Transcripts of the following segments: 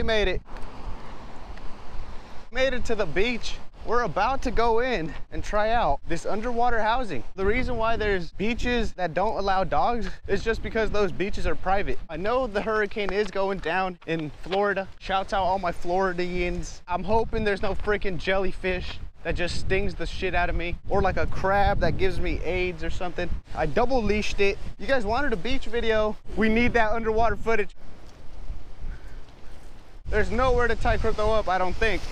We made it. Made it to the beach. We're about to go in and try out this underwater housing. The reason why there's beaches that don't allow dogs is just because those beaches are private. I know the hurricane is going down in Florida. Shouts out all my Floridians. I'm hoping there's no freaking jellyfish that just stings the shit out of me or like a crab that gives me AIDS or something. I double leashed it. You guys wanted a beach video. We need that underwater footage. There's nowhere to tie crypto up, I don't think.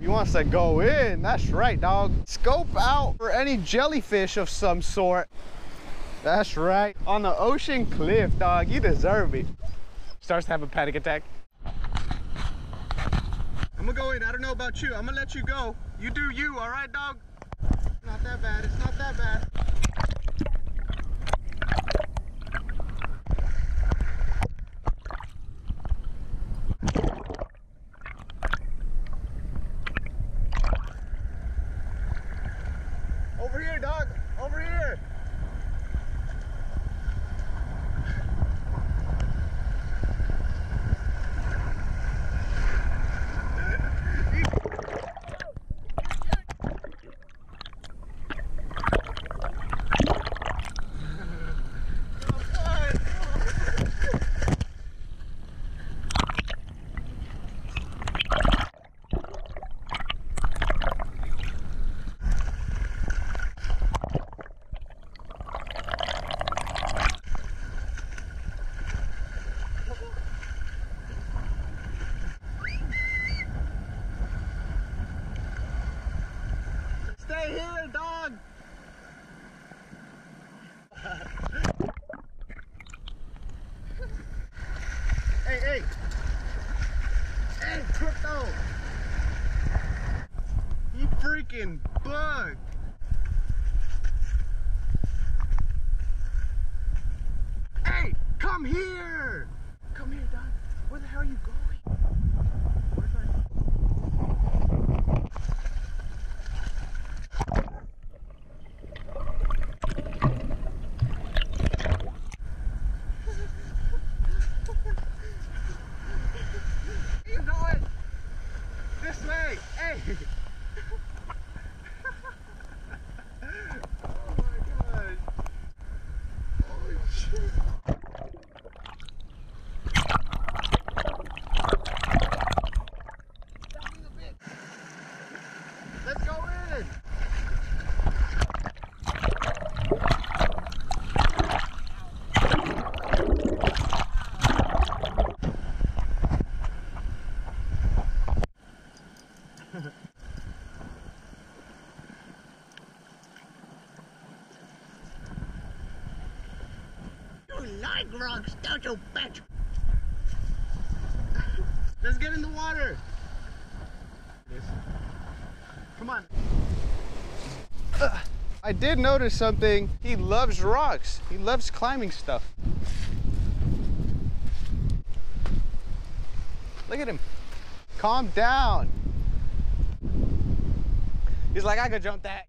He wants to go in. That's right, dog. Scope out for any jellyfish of some sort. That's right. On the ocean cliff, dog. You deserve it. Starts to have a panic attack. I'm gonna go in. I don't know about you. I'm gonna let you go. You do you, all right, dog? Not that bad. It's not that bad. Over here, dog. Over here. Here, dog. hey, hey. Hey, crypto. You freaking bug. Hey, come here. Come here, dog. Where the hell are you going? Where's my... You know it. This way. Hey. oh my gosh. Holy shit. Let's go in. You like rocks, don't you, bitch? Let's get in the water. Come on. Ugh. I did notice something. He loves rocks. He loves climbing stuff. Look at him. Calm down. He's like, I could jump that.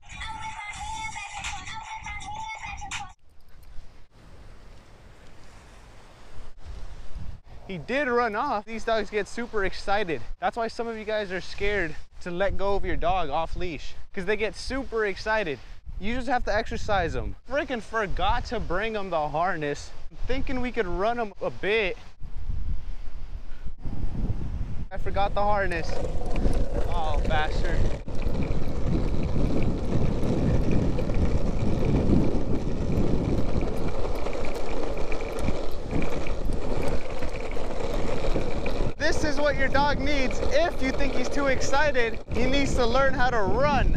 He did run off. These dogs get super excited. That's why some of you guys are scared to let go of your dog off leash because they get super excited. You just have to exercise them. Freaking forgot to bring them the harness. Thinking we could run them a bit. I forgot the harness. Oh, bastard. This is what your dog needs. If you think he's too excited, he needs to learn how to run.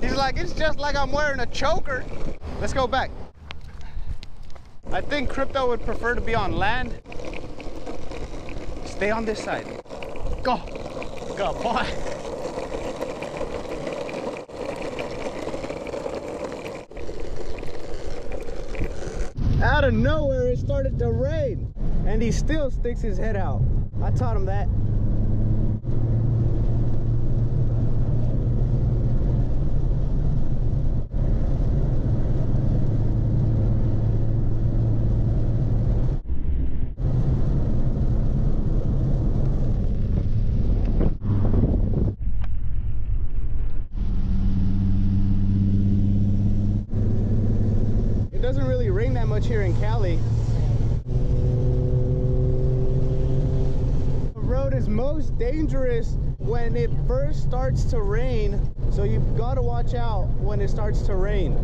He's like, it's just like I'm wearing a choker. Let's go back. I think Crypto would prefer to be on land. Stay on this side. Go. Go, boy. of nowhere, it started to rain. And he still sticks his head out. I taught him that. doesn't really that. much here in Cali. The road is most dangerous when it first starts to rain, so you've got to watch out when it starts to rain.